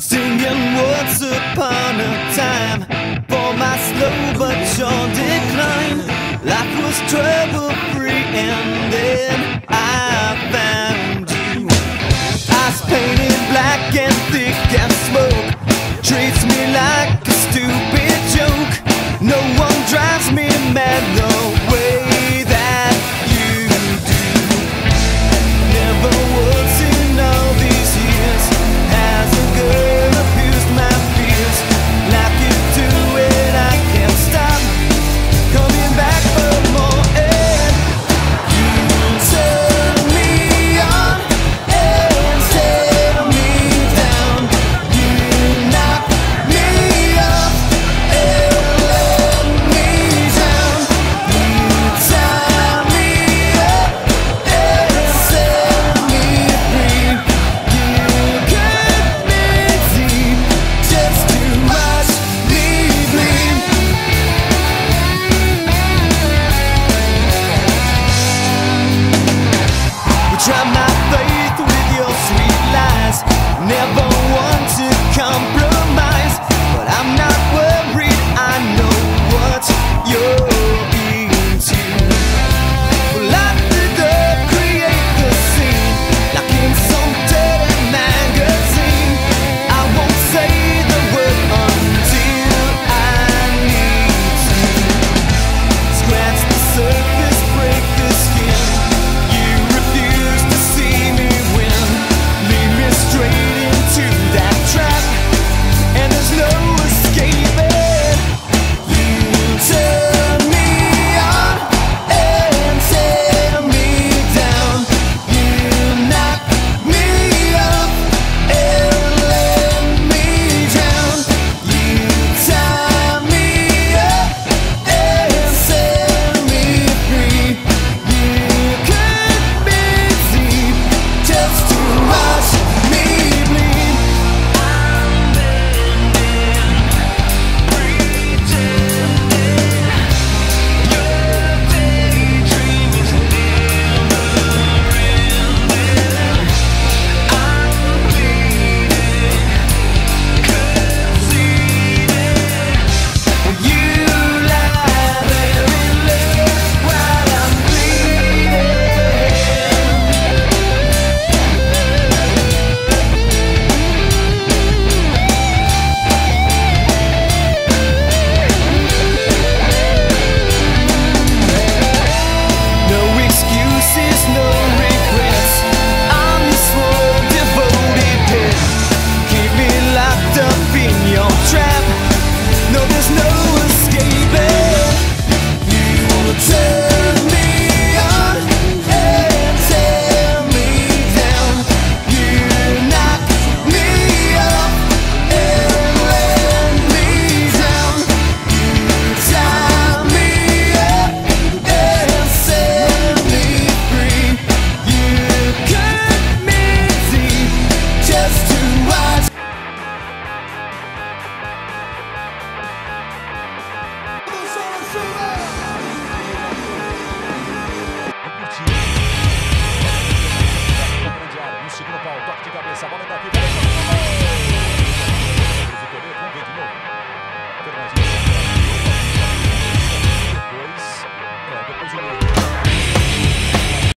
Singing once upon a time for my slow but sure decline. Life was trouble free, and then I found you. Eyes painted black and thick as smoke treats me like a stupid joke. No one drives me mad Never